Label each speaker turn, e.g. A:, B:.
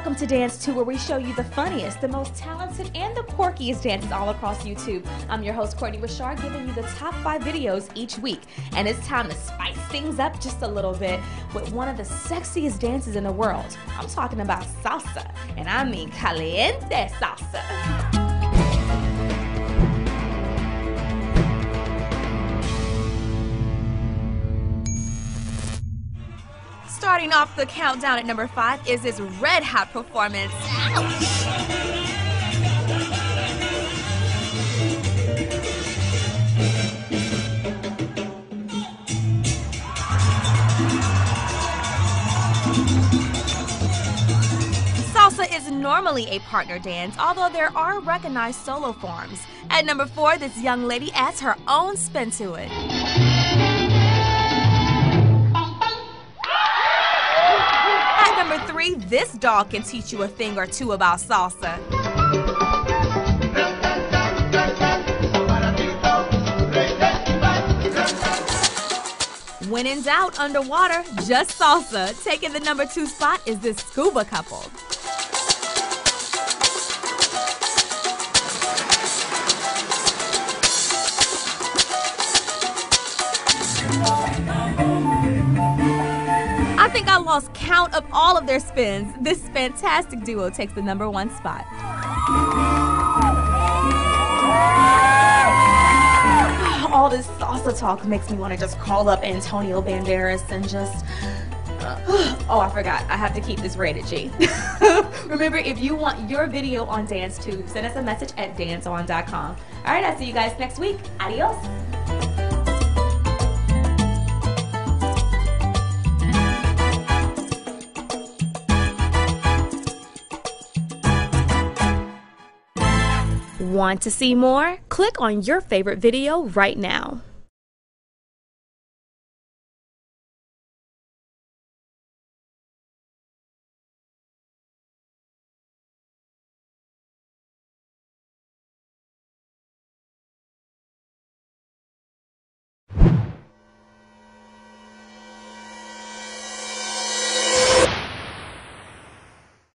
A: to DanceTube, where we show you the funniest, the most talented, and the quirkiest dances all across YouTube. I'm your host, Courtney Richard, giving you the top five videos each week. And it's time to spice things up just a little bit with one of the sexiest dances in the world. I'm talking about salsa, and I mean caliente salsa. Starting off the countdown at number five is this red hot performance. Salsa is normally a partner dance, although there are recognized solo forms. At number four, this young lady adds her own spin to it. This dog can teach you a thing or two about salsa. When in doubt underwater, just salsa. Taking the number two spot is this scuba couple. Think I lost count of all of their spins. This fantastic duo takes the number one spot. All this salsa talk makes me want to just call up Antonio Banderas and just. Uh, oh, I forgot. I have to keep this rated G. Remember, if you want your video on DanceTube, send us a message at danceon.com. All right, I'll see you guys next week. Adios. Want to see more? Click on your favorite video right now.